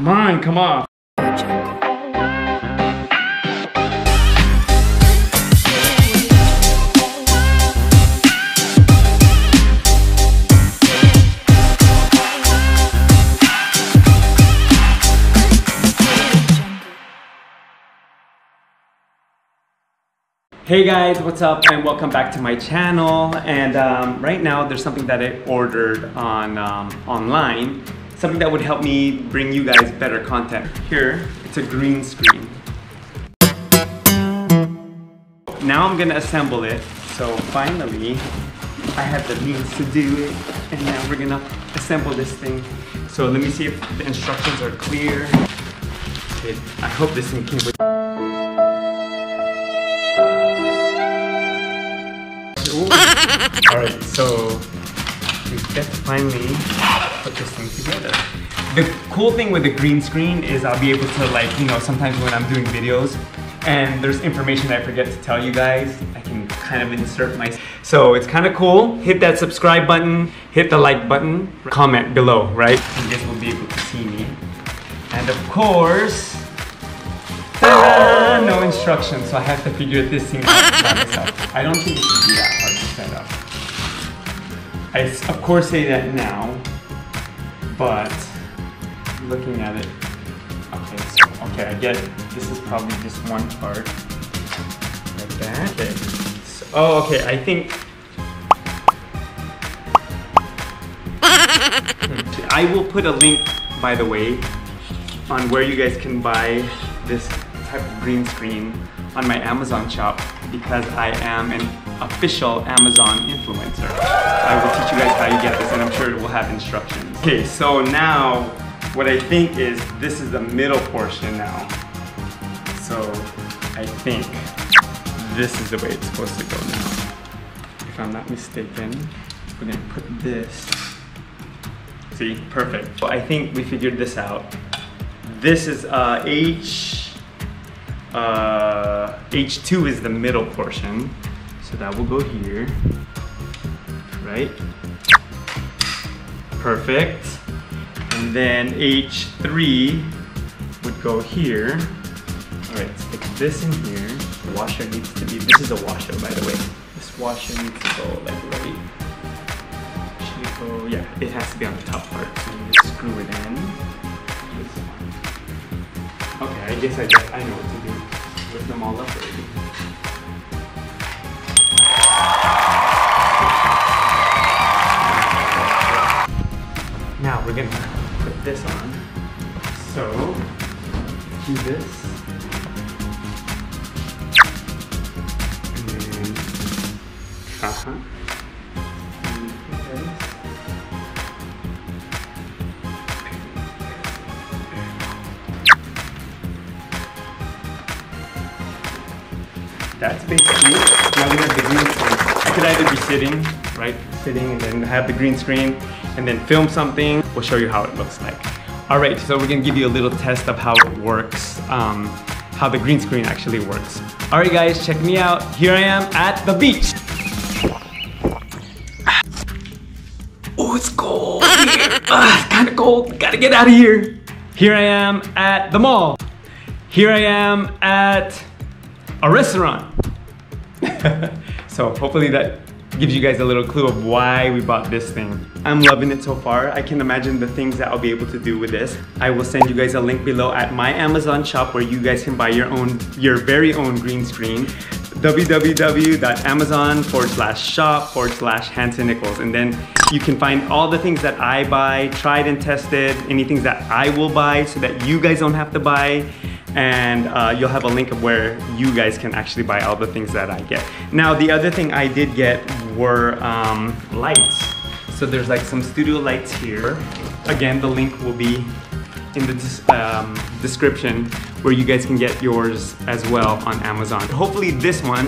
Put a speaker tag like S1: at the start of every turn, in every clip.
S1: Come on, come on. Hey guys, what's up and welcome back to my channel. And um, right now there's something that I ordered on um, online, something that would help me bring you guys better content. Here, it's a green screen. Now I'm gonna assemble it. So finally, I have the means to do it. And now we're gonna assemble this thing. So let me see if the instructions are clear. Okay, I hope this thing came with Alright, so we get to finally put this thing together. The cool thing with the green screen is I'll be able to like, you know, sometimes when I'm doing videos and there's information I forget to tell you guys, I can kind of insert my... So it's kind of cool. Hit that subscribe button, hit the like button, comment below, right? You guys will be able to see me. And of course, no instructions, so I have to figure this thing out by myself. I don't think it should be that hard to set up. I of course say that now, but looking at it, okay, so, okay, I get this is probably just one part, like that. Okay. So, oh, okay, I think. Hmm, I will put a link, by the way, on where you guys can buy this type of green screen on my Amazon shop because I am an official Amazon influencer. I will teach you guys how you get this and I'm sure it will have instructions. Okay, so now what I think is this is the middle portion now. So I think this is the way it's supposed to go now. If I'm not mistaken, we're gonna put this. See, perfect. So I think we figured this out. This is uh, H, uh, H2 is the middle portion. So that will go here, right? Perfect. And then H3 would go here. All right, stick this in here. The washer needs to be, this is a washer by the way. This washer needs to go like right. Should go, yeah, it has to be on the top part. So just screw it in. Okay, I guess I, just, I know what to do. Lift them all up already. We're gonna put this on. So, do this. Uh-huh. That's basically it. Now we have the green screen. I could either be sitting, right? Sitting and then have the green screen and then film something. We'll show you how it looks like. All right, so we're gonna give you a little test of how it works, um, how the green screen actually works. All right guys, check me out. Here I am at the beach. Oh, it's cold. Ah, it's kinda cold, gotta get out of here. Here I am at the mall. Here I am at a restaurant. so hopefully that gives you guys a little clue of why we bought this thing. I'm loving it so far. I can imagine the things that I'll be able to do with this. I will send you guys a link below at my Amazon shop where you guys can buy your own, your very own green screen www.amazon forward slash shop forward slash Hansen Nichols. And then you can find all the things that I buy, tried and tested, any things that I will buy so that you guys don't have to buy. And uh, you'll have a link of where you guys can actually buy all the things that I get. Now, the other thing I did get were um, lights. So there's like some studio lights here. Again, the link will be in the um, description where you guys can get yours as well on Amazon. Hopefully this one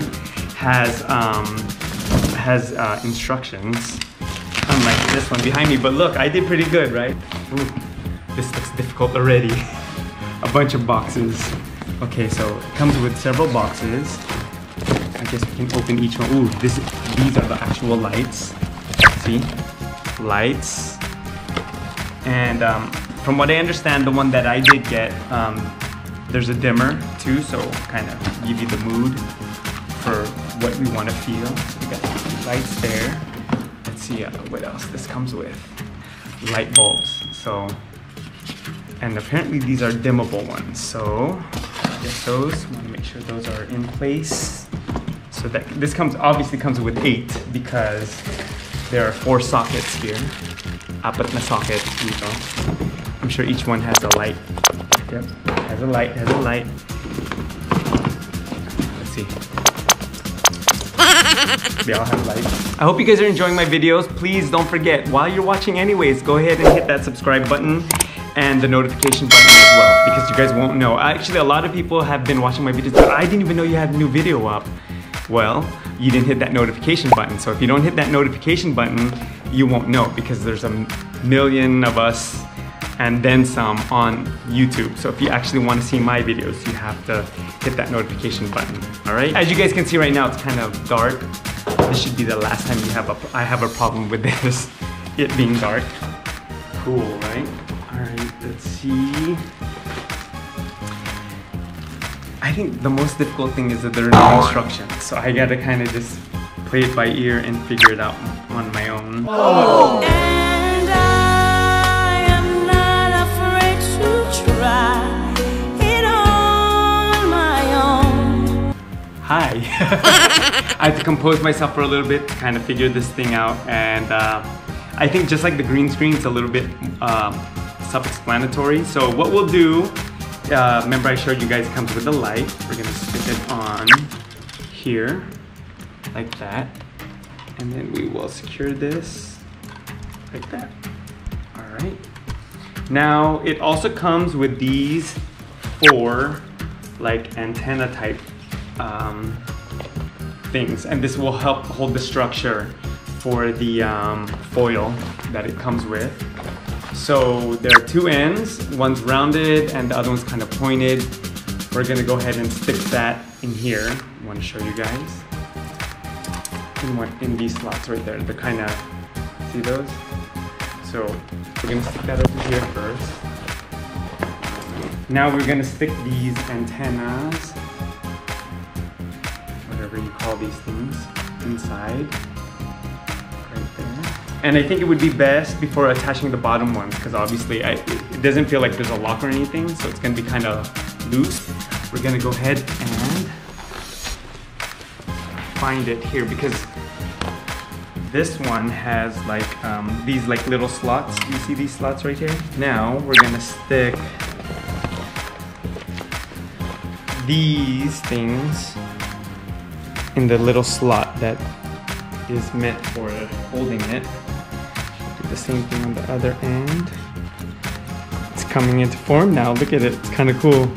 S1: has um, has uh, instructions, unlike this one behind me. But look, I did pretty good, right? Ooh, this looks difficult already. A bunch of boxes. Okay, so it comes with several boxes. I guess we can open each one. Ooh, this these are the actual lights. See, lights, and um, from what I understand, the one that I did get, um, there's a dimmer too, so kind of give you the mood for what we want to feel. We got lights there. Let's see uh, what else this comes with. Light bulbs. So, and apparently these are dimmable ones. So, get those. Want to make sure those are in place. So that this comes obviously comes with eight because there are four sockets here. Apat na socket dito. I'm sure each one has a light. Yep, has a light, has a light. Let's see. They all have lights. I hope you guys are enjoying my videos. Please don't forget, while you're watching anyways, go ahead and hit that subscribe button and the notification button as well because you guys won't know. Actually, a lot of people have been watching my videos, but I didn't even know you had a new video up. Well, you didn't hit that notification button. So if you don't hit that notification button, you won't know because there's a million of us and then some on YouTube. So if you actually want to see my videos, you have to hit that notification button, all right? As you guys can see right now, it's kind of dark. This should be the last time you have a, I have a problem with this, it being dark. Cool, right? All right, let's see. I think the most difficult thing is that there are no instructions. So I gotta kind of just play it by ear and figure it out on my own. Oh.
S2: And I am not afraid to try it on my own.
S1: Hi. I had to compose myself for a little bit to kind of figure this thing out. And uh, I think just like the green screen, it's a little bit um, self-explanatory. So what we'll do uh, remember I showed you guys it comes with a light. We're gonna stick it on here, like that. And then we will secure this like that. All right. Now, it also comes with these four like antenna type um, things. And this will help hold the structure for the um, foil that it comes with. So there are two ends, one's rounded and the other one's kind of pointed. We're gonna go ahead and stick that in here. I wanna show you guys. In, one, in these slots right there, they're kind of, see those? So we're gonna stick that over here first. Now we're gonna stick these antennas, whatever you call these things, inside. And I think it would be best before attaching the bottom ones because obviously I, it doesn't feel like there's a lock or anything, so it's gonna be kind of loose. We're gonna go ahead and find it here because this one has like um, these like little slots. You see these slots right here? Now we're gonna stick these things in the little slot that is meant for holding it the same thing on the other end. It's coming into form now. Look at it. It's kind of cool.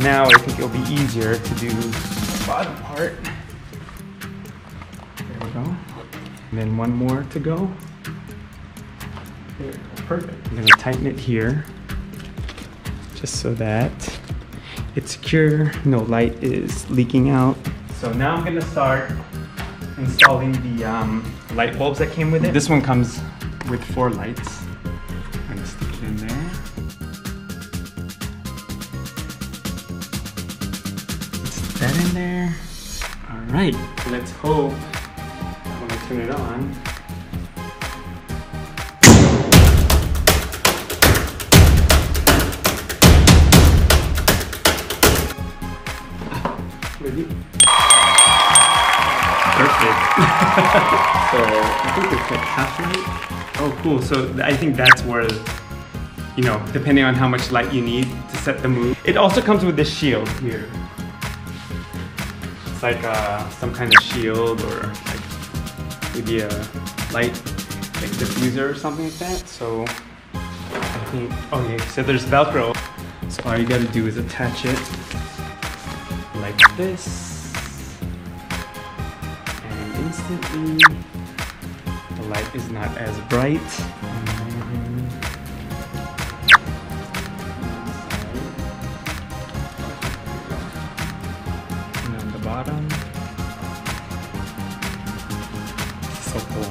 S1: Now I think it'll be easier to do the bottom part. There we go. And then one more to go. There, perfect. I'm gonna tighten it here just so that it's secure, no light is leaking out. So now I'm gonna start installing the um, light bulbs that came with it. This one comes with four lights. Gonna stick it in there. That in there. All right, let's hope when I turn it on, Ready? So I think it's like half light. Oh, cool. So I think that's where, you know, depending on how much light you need to set the mood. It also comes with this shield here. It's like uh, some kind of shield or like maybe a light like diffuser or something like that. So I think, okay, so there's Velcro. So all you gotta do is attach it like this. And instantly light is not as bright. And on the bottom. So cool.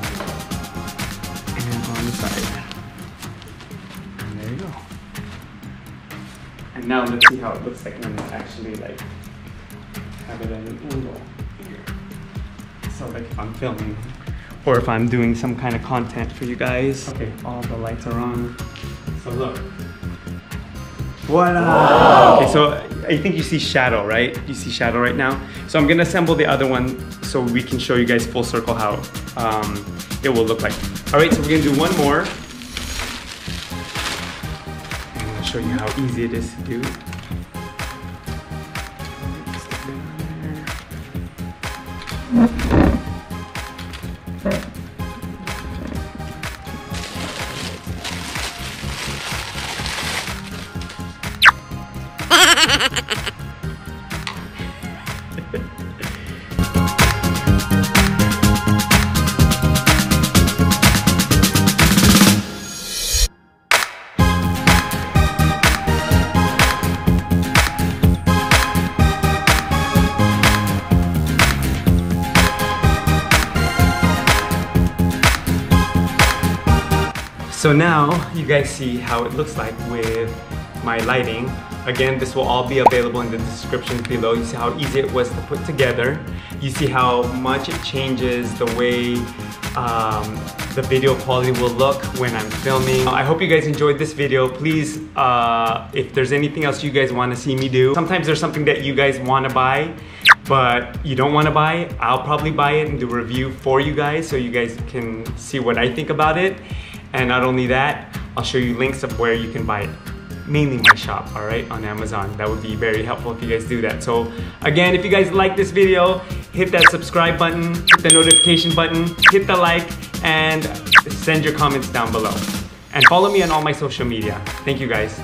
S1: And on the side. And there you go. Alright, now let's see how it looks like when it's actually like have it at an angle. So like if I'm filming or if I'm doing some kind of content for you guys. Okay, all the lights are on. So look. Voila! Okay, so I think you see shadow, right? You see shadow right now. So I'm gonna assemble the other one so we can show you guys full circle how um, it will look like. All right, so we're gonna do one more. I'm gonna show you how easy it is to do. Stick it So now you guys see how it looks like with my lighting. Again, this will all be available in the description below. You see how easy it was to put together. You see how much it changes the way um, the video quality will look when I'm filming. I hope you guys enjoyed this video. Please, uh, if there's anything else you guys want to see me do, sometimes there's something that you guys want to buy but you don't want to buy it, I'll probably buy it and do a review for you guys so you guys can see what I think about it. And not only that, I'll show you links of where you can buy it. Mainly my shop, all right, on Amazon. That would be very helpful if you guys do that. So again, if you guys like this video, hit that subscribe button, hit the notification button, hit the like, and send your comments down below. And follow me on all my social media. Thank you guys.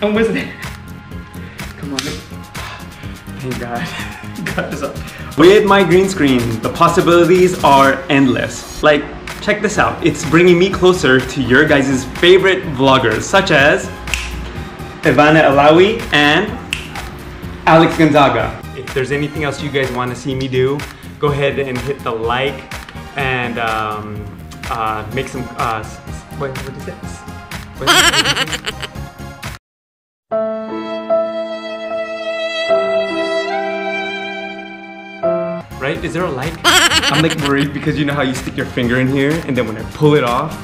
S1: Oh, was it? Come on. Thank God. Got this up. With my green screen, the possibilities are endless. Like, check this out. It's bringing me closer to your guys' favorite vloggers, such as Ivana Alawi and Alex Gonzaga. If there's anything else you guys want to see me do, go ahead and hit the like and um, uh, make some. Uh, s- s- what, what is it? S- what is it? right? Is there a light? I'm like worried because you know how you stick your finger in here and then when I pull it off,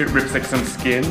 S1: it rips like some skin.